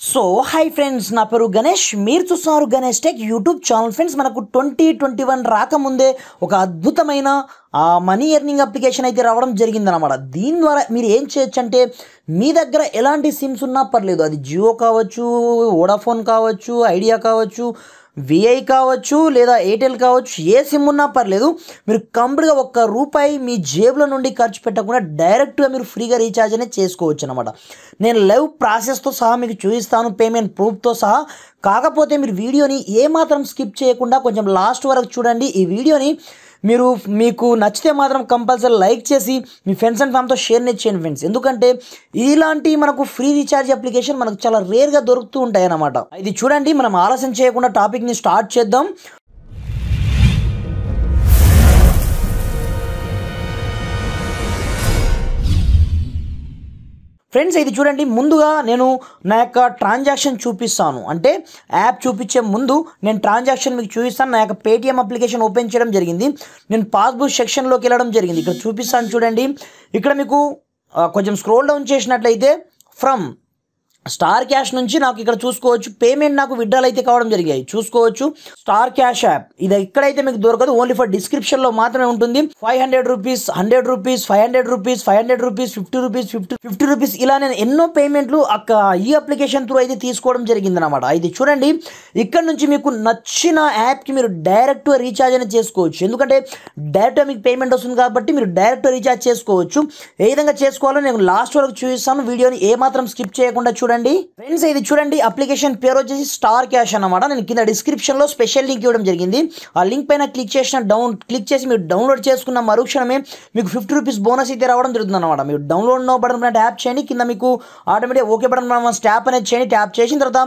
So hi friends నా పేరు గణేష్. మీరు చూస్తున్నారు Ganesh tech YouTube channel friends మనకు ట్వంటీ ట్వంటీ వన్ రాకముందే ఒక అద్భుతమైన మనీ ఎర్నింగ్ అప్లికేషన్ అయితే రావడం జరిగిందనమాట దీని ద్వారా మీరు ఏం చేయొచ్చు అంటే మీ దగ్గర ఎలాంటి సిమ్స్ ఉన్నా పర్లేదు. అది జియో కావచ్చు వోడాఫోన్ కావచ్చు ఐడియా కావచ్చు విఐ కావచ్చు లేదా ఎయిర్టెల్ కావచ్చు ఏ సిమ్ ఉన్నా పర్లేదు మీరు కంప్లీట్గా ఒక్క రూపాయి మీ జేబులో నుండి ఖర్చు పెట్టకుండా డైరెక్ట్గా మీరు ఫ్రీగా రీఛార్జ్ అనేది చేసుకోవచ్చు అనమాట నేను లైవ్ ప్రాసెస్తో సహా మీకు చూపిస్తాను పేమెంట్ ప్రూఫ్తో సహా. కాకపోతే మీరు వీడియోని ఏమాత్రం స్కిప్ చేయకుండా కొంచెం లాస్ట్ వరకు చూడండి. ఈ వీడియోని మీరు మీకు నచ్చితే మాత్రం కంపల్సరీ లైక్ చేసి మీ ఫ్రెండ్స్ అండ్ ఫ్యామ్తో షేర్ చేయండి ఫ్రెండ్స్ ఎందుకంటే ఇలాంటి మనకు ఫ్రీ రీఛార్జ్ అప్లికేషన్ మనకు చాలా రేర్గా దొరుకుతూ ఉంటాయి అన్నమాట ఇది చూడండి మనం ఆలస్యం చేయకుండా టాపిక్ని స్టార్ట్ చేద్దాం. ఫ్రెండ్స్ ఇది చూడండి ముందుగా నేను నా యొక్క ట్రాన్సాక్షన్ చూపిస్తాను. అంటే యాప్ చూపించే ముందు నేను ట్రాన్సాక్షన్ మీకు చూపిస్తాను నా యొక్క పేటిఎం అప్లికేషన్ ఓపెన్ చేయడం జరిగింది. నేను పాస్బుక్ సెక్షన్లోకి వెళ్ళడం జరిగింది. ఇక్కడ చూపిస్తాను చూడండి. ఇక్కడ మీకు కొంచెం స్క్రోల్ డౌన్ చేసినట్లయితే ఫ్రమ్ స్టార్ క్యాష్ నుంచి నాకు ఇక్కడ చూసుకోవచ్చు. పేమెంట్ నాకు విడ్రాల్ అయితే కావడం జరిగాయి. చూసుకోవచ్చు. Star cash app. ఇది ఎక్కడైతే మీకు దొరకదు. ఓన్లీ ఫర్ డిస్క్రిప్షన్లో మాత్రమే ఉంటుంది. Five hundred rupees hundred rupees five hundred rupees five hundred rupees fifty rupees fifty fifty rupees ఇలా నేను ఎన్నో పేమెంట్లు అక్క ఈ అప్లికేషన్ త్రూ అయితే తీసుకోవడం జరిగింది అనమాట అయితే చూడండి. ఇక్కడ నుంచి మీకు నచ్చిన యాప్కి మీరు డైరెక్ట్ రీఛార్జ్ అనేది చేసుకోవచ్చు. ఎందుకంటే డైరెక్ట్ మీకు పేమెంట్ వస్తుంది కాబట్టి మీరు డైరెక్ట్ రీఛార్జ్ చేసుకోవచ్చు. ఏ విధంగా చేసుకోవాలో నేను లాస్ట్ వరకు చూపిస్తాను. వీడియోని ఏ మాత్రం స్కిప్ చేయకుండా చూడండి. ఫ్రెండ్స్ ఇది చూడండి. అప్లికేషన్ పేరు వచ్చేసి స్టార్ క్యాష్ అన్నమాట. నేను కింద డిస్క్రిప్షన్లో స్పెషల్ లింక్ ఇవ్వడం జరిగింది. ఆ లింక్ పైన క్లిక్ చేసిన డౌన్ క్లిక్ చేసి మీరు డౌన్లోడ్ చేసుకున్న మరుక్షణమే మీకు ఫిఫ్టీ రూపీస్ బోనస్ అయితే రావడం జరుగుతుంది అనమాట మీరు డౌన్లోడ్ నో బటన్ పైన ట్యాప్ చేయండి. కింద మీకు ఆటోమేటిక్ ఓకే బటన్ పైన ట్యాప్ అనేది చేయండి. ట్యాప్ చేసిన తర్వాత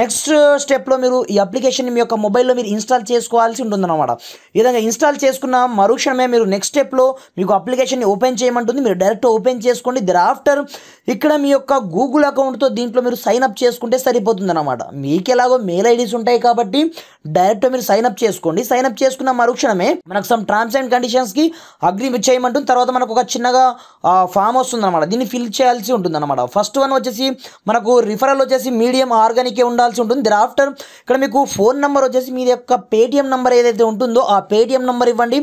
నెక్స్ట్ స్టెప్లో మీరు ఈ అప్లికేషన్ మీ యొక్క మొబైల్లో మీరు ఇన్స్టాల్ చేసుకోవాల్సి ఉంటుందన్నమాట. ఈ విధంగా ఇన్స్టాల్ చేసుకున్న మరుక్షణమే మీరు నెక్స్ట్ స్టెప్లో మీకు అప్లికేషన్ ఓపెన్ చేయమంటుంది. మీరు డైరెక్ట్ ఓపెన్ చేసుకోండి. దర్ ఆఫ్టర్ ఇక్కడ మీ యొక్క గూగుల్ అకౌంట్తో దీంట్లో మీరు సైన్ అప్ చేసుకుంటే సరిపోతుంది అనమాట మీకు ఎలాగో మెయిల్ ఐడీస్ ఉంటాయి కాబట్టి డైరెక్ట్ మీరు సైన్ అప్ చేసుకోండి. సైన్ అప్ చేసుకున్న మరుక్షణమే మనకు సమ్ టర్మ్స్ అండ్ కండిషన్స్కి అగ్రి చేయమంటుంది. తర్వాత మనకు ఒక చిన్నగా ఫామ్ వస్తుంది అనమాట దీన్ని ఫిల్ చేయాల్సి ఉంటుంది అనమాట ఫస్ట్ వన్ వచ్చేసి మనకు రిఫరల్ వచ్చేసి మీడియం ఆర్గానికే ఉండాల్సి ఉంటుంది. దర్ ఆఫ్టర్ ఇక్కడ మీకు ఫోన్ నెంబర్ వచ్చేసి మీ యొక్క పేటిఎం నెంబర్ ఏదైతే ఉంటుందో ఆ పేటిఎం నెంబర్ ఇవ్వండి.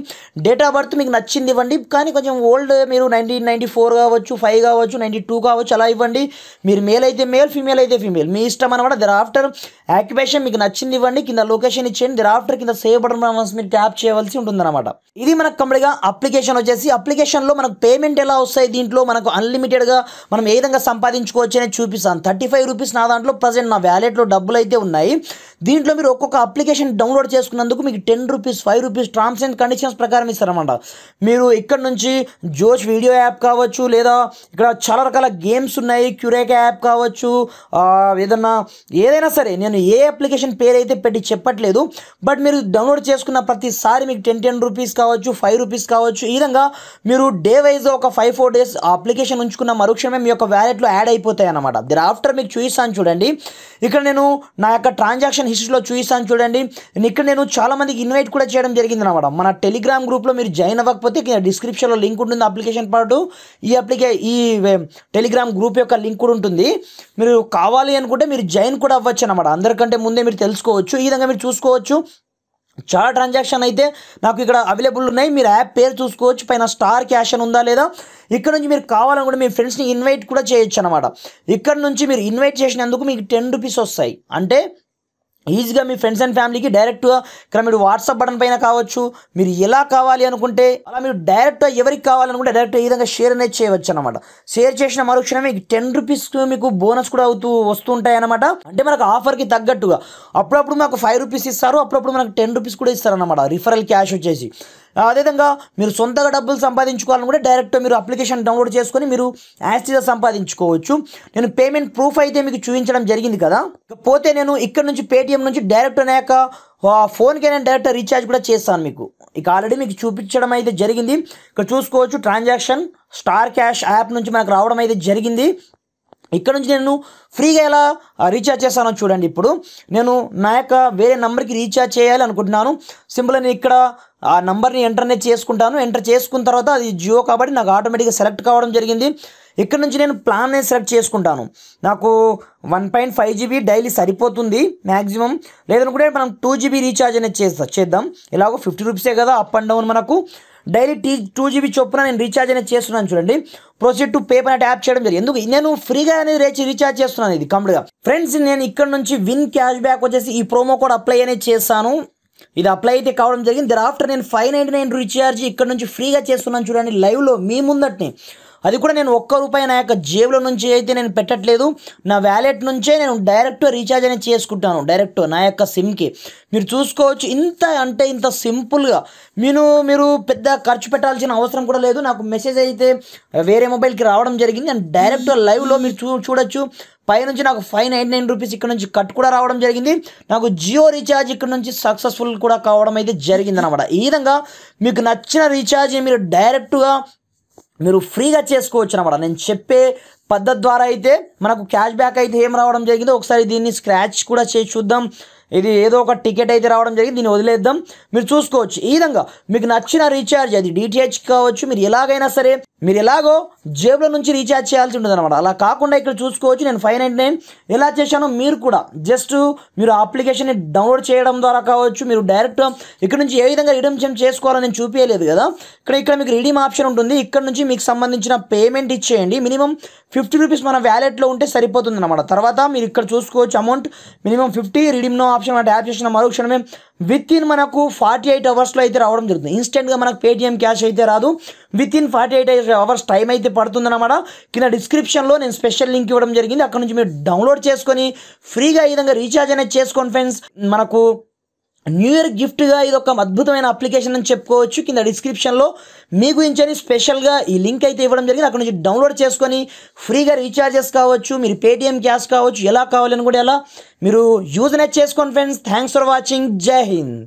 డేట్ ఆఫ్ బర్త్ మీకు నచ్చింది ఇవ్వండి. కానీ కొంచెం ఓల్డ్ మీరు నైన్టీన్ నైన్టీ ఫోర్ కావచ్చు ఫైవ్ కావచ్చు నైన్టీ టూ కావచ్చు అలా ఇవ్వండి. మీరు మేల్ అయితే మేల్ ఫీమేల్ అయితే ఫీమేల్ మీ ఇష్టం అనమాట దర్ ఆఫ్టర్ యాక్యుపేషన్ మీకు నచ్చింది ఇవ్వండి కింద లొకేషన్ ఇచ్చేయండి. దర్ ఆఫ్టర్ కింద సేవ్ బటన్ మీరు ట్యాప్ చేయవలసి ఉంటుందన్నమాట. ఇది మనకు కంప్లీట్గా అప్లికేషన్ వచ్చేసి అప్లికేషన్లో మనకు పేమెంట్ ఎలా వస్తాయి దీంట్లో? మనకు అన్లిమిటెడ్గా మనం ఏ విధంగా సంపాదించుకోవచ్చు అనేది చూపిస్తాను. థర్టీ ఫైవ్ రూపీస్ నా దాంట్లో ప్రజెంట్ నా వ్యాలెట్లో డబ్బులు అయితే ఉన్నాయి. దీంట్లో మీరు ఒక్కొక్క అప్లికేషన్ డౌన్లోడ్ చేసుకున్నందుకు మీకు ten rupees five rupees terms and conditions ప్రకారం ఇస్తారన్నమాట. మీరు ఇక్కడ నుంచి జోష్ వీడియో యాప్ కావచ్చు లేదా ఇక్కడ చాలా రకాల గేమ్స్ ఉన్నాయి. క్యూరేకా యాప్ కావచ్చు ఆ, ఏదన్నా ఏదైనా సరే నేను ఏ అప్లికేషన్ పేరు అయితే పెట్టి చెప్పట్లేదు బట్ మీరు డౌన్లోడ్ చేసుకున్న ప్రతిసారి మీకు టెన్ టెన్ రూపీస్ కావచ్చు ఫైవ్ రూపీస్ కావచ్చు ఈ విధంగా మీరు డే వైజ్ ఒక ఫైవ్ ఫోర్ డేస్ అప్లికేషన్ ఉంచుకున్న మరుక్షణమే మీ యొక్క వ్యాలెట్లో యాడ్ అయిపోతాయి అనమాట దర్ ఆఫ్టర్ మీకు చూపిస్తాను చూడండి. ఇక్కడ నేను నా యొక్క ట్రాన్సాక్షన్ హిస్టరీలో చూపిస్తాను చూడండి. ఇక్కడ నేను చాలా మందికి ఇన్వైట్ కూడా చేయడం జరిగింది అనమాట మన టెలిగ్రామ్ గ్రూప్లో మీరు జాయిన్ అవ్వకపోతే డిస్క్రిప్షన్లో లింక్ ఉంటుంది అప్లికేషన్ పాటు. ఈ అప్లికే ఈ టెలిగ్రామ్ గ్రూప్ యొక్క లింక్ కూడా ఉంటుంది. మీరు కావాలి అనుకుంటే మీరు జాయిన్ కూడా అవ్వచ్చు అనమాట అందరికంటే ముందే మీరు తెలుసుకోవచ్చు. ఈ విధంగా మీరు చూసుకోవచ్చు. చాలా ట్రాన్సాక్షన్ అయితే నాకు ఇక్కడ అవైలబుల్ ఉన్నాయి. మీరు యాప్ పేరు చూసుకోవచ్చు. పైన స్టార్ క్యాష్ అని ఉందా లేదా? ఇక్కడ నుంచి మీరు కావాలనుకుంటే మీ ఫ్రెండ్స్ని ఇన్వైట్ కూడా చేయొచ్చు అనమాట ఇక్కడ నుంచి మీరు ఇన్వైట్ చేసినందుకు మీకు టెన్ రూపీస్ వస్తాయి. అంటే ఈజీగా మీ ఫ్రెండ్స్ అండ్ ఫ్యామిలీకి డైరెక్ట్గా ఇక్కడ మీరు వాట్సాప్ బటన్ పైన కావచ్చు. మీరు ఎలా కావాలి అనుకుంటే అలా మీరు డైరెక్ట్గా ఎవరికి కావాలనుకుంటే డైరెక్ట్ ఈ విధంగా షేర్ అనేది చేయవచ్చు అనమాట షేర్ చేసిన మరుక్షణం మీకు టెన్ రూపీస్ మీకు బోనస్ కూడా అవుతూ వస్తుంటాయి అనమాట అంటే మనకు ఆఫర్కి తగ్గట్టుగా అప్పుడప్పుడు మాకు ఫైవ్ రూపీస్ ఇస్తారు అప్పుడప్పుడు మనకు టెన్ రూపీస్ కూడా ఇస్తారు అనమాట రిఫరల్ క్యాష్ వచ్చేసి. అదేవిధంగా మీరు సొంతగా డబ్బులు సంపాదించుకోవాలని కూడా డైరెక్ట్ మీరు అప్లికేషన్ డౌన్లోడ్ చేసుకొని మీరు యాస్టీగా సంపాదించుకోవచ్చు. నేను పేమెంట్ ప్రూఫ్ అయితే మీకు చూపించడం జరిగింది కదా. పోతే నేను ఇక్కడ నుంచి పేటిఎం నుంచి డైరెక్ట్ అనేక ఫోన్కి నేను డైరెక్ట్ రీఛార్జ్ కూడా చేస్తాను మీకు. ఇక ఆల్రెడీ మీకు చూపించడం అయితే జరిగింది. ఇక్కడ చూసుకోవచ్చు ట్రాన్సాక్షన్ స్టార్ క్యాష్ యాప్ నుంచి మనకు రావడం అయితే జరిగింది. ఇక్కడ నుంచి నేను ఫ్రీగా ఎలా రీఛార్జ్ చేస్తానో చూడండి ఇప్పుడు. నేను నా యొక్క వేరే నెంబర్కి రీఛార్జ్ చేయాలి అనుకుంటున్నాను. సింపుల్ నేను ఇక్కడ ఆ నెంబర్ని ఎంటర్నే చేసుకుంటాను. ఎంటర్ చేసుకున్న తర్వాత అది జియో కాబట్టి నాకు ఆటోమేటిక్గా సెలెక్ట్ కావడం జరిగింది. ఇక్కడ నుంచి నేను ప్లాన్ నేను సెలెక్ట్ చేసుకుంటాను. నాకు one point five GB daily సరిపోతుంది మ్యాక్సిమం లేదనుకుంటే మనం టూ జీబీ రీఛార్జ్ అనేది చేస్తా చేద్దాం. ఇలాగో ఫిఫ్టీ రూపీసే కదా అప్ అండ్ డౌన్ మనకు. డైలీ టీ టూ జీబీ చొప్పున నేను రీఛార్జ్ అనేది చేస్తున్నాను చూడండి. ప్రొసీడ్ టు పే అనే ట్యాప్ చేయడం జరిగింది. ఎందుకు? నేను ఫ్రీగా అనేది రేచి రీఛార్జ్ చేస్తున్నాను ఇది కంప్లీట్గా. ఫ్రెండ్స్ నేను ఇక్కడ నుంచి విన్ క్యాష్ బ్యాక్ వచ్చేసి ఈ ప్రోమో కోడ్ అప్లై అనేది చేస్తాను. ఇది అప్లై అయితే కావడం జరిగింది. దర్ ఆఫ్టర్ నేను ఫైవ్ నైంటీ నైన్ రీఛార్జ్ ఇక్కడ నుంచి ఫ్రీగా చేస్తున్నాను చూడండి. లైవ్లో మీ ముందటిని. అది కూడా నేను ఒక్క రూపాయి నా యొక్క జేబులో నుంచి అయితే నేను పెట్టట్లేదు. నా వ్యాలెట్ నుంచే నేను డైరెక్ట్ రీఛార్జ్ అనేది చేసుకుంటాను. డైరెక్ట్ నా యొక్క సిమ్కి. మీరు చూసుకోవచ్చు ఇంత అంటే ఇంత సింపుల్గా. మీరు మీరు పెద్ద ఖర్చు పెట్టాల్సిన అవసరం కూడా లేదు. నాకు మెసేజ్ అయితే వేరే మొబైల్కి రావడం జరిగింది. అండ్ డైరెక్ట్ లైవ్లో మీరు చూ చూడొచ్చు. పైనుంచి నాకు ఫైవ్ నైన్ నైన్ రూపీస్ ఇక్కడ నుంచి కట్ కూడా రావడం జరిగింది. నాకు జియో రీఛార్జ్ ఇక్కడ నుంచి సక్సెస్ఫుల్ కూడా కావడం అయితే జరిగింది అనమాట ఈ విధంగా మీకు నచ్చిన రీఛార్జ్ మీరు డైరెక్ట్గా మీరు ఫ్రీగా చేసుకోవచ్చు అనమాట నేను చెప్పే పద్ధతి ద్వారా అయితే మనకు క్యాష్ బ్యాక్ అయితే ఏం రావడం జరిగిందో ఒకసారి దీన్ని స్క్రాచ్ కూడా చేసి చూద్దాం. ఇది ఏదో ఒక టికెట్ అయితే రావడం జరిగింది దీన్ని వదిలేద్దాం. మీరు చూసుకోవచ్చు. ఈ విధంగా మీకు నచ్చిన రీఛార్జ్ అది డిటిహెచ్ కావచ్చు మీరు ఎలాగైనా సరే మీరు ఎలాగో జేబులో నుంచి రీఛార్జ్ చేయాల్సి ఉంటుంది అనమాట అలా కాకుండా ఇక్కడ చూసుకోవచ్చు నేను ఫైవ్ నైంటీ నైన్ ఎలా చేశానో మీరు కూడా జస్ట్ మీరు అప్లికేషన్ని డౌన్లోడ్ చేయడం ద్వారా కావచ్చు మీరు డైరెక్ట్ ఇక్కడ నుంచి ఏ విధంగా రిడమ్షన్ చేసుకోవాలని నేను చూపించలేదు కదా. ఇక్కడ ఇక్కడ మీకు రిడీమ్ ఆప్షన్ ఉంటుంది. ఇక్కడ నుంచి మీకు సంబంధించిన పేమెంట్ ఇచ్చేయండి. మినిమం ఫిఫ్టీ రూపీస్ మన వ్యాలెట్లో ఉంటే సరిపోతుంది అనమాట తర్వాత మీరు ఇక్కడ చూసుకోవచ్చు amount minimum fifty redeem now option అంటే ట్యాప్ చేసిన మరుక్షణమే విత్ ఇన్ మనకు ఫార్టీ ఎయిట్ అవర్స్లో అయితే రావడం జరుగుతుంది. ఇన్స్టెంట్గా మనకు పేటిఎం క్యాష్ అయితే రాదు. Within forty eight hours time అయితే పడుతుందన్నమాట. కింద డిస్క్రిప్షన్లో నేను స్పెషల్ లింక్ ఇవ్వడం జరిగింది. అక్కడ నుంచి మీరు డౌన్లోడ్ చేసుకొని ఫ్రీగా ఈ విధంగా రీఛార్జ్ అనేది చేసుకోండి ఫ్రెండ్స్. మనకు న్యూ ఇయర్ గిఫ్ట్గా ఇది ఒక అద్భుతమైన అప్లికేషన్ అని చెప్పుకోవచ్చు. కింద డిస్క్రిప్షన్లో మీ గురించి అని స్పెషల్గా ఈ లింక్ అయితే ఇవ్వడం జరిగింది. అక్కడ నుంచి డౌన్లోడ్ చేసుకొని ఫ్రీగా రీఛార్జెస్ కావచ్చు మీరు పేటిఎం క్యాష్ కావచ్చు ఎలా కావాలని కూడా ఎలా మీరు యూజ్ అనేది చేసుకోండి ఫ్రెండ్స్ థ్యాంక్స్ ఫర్ వాచింగ్ జై హింద్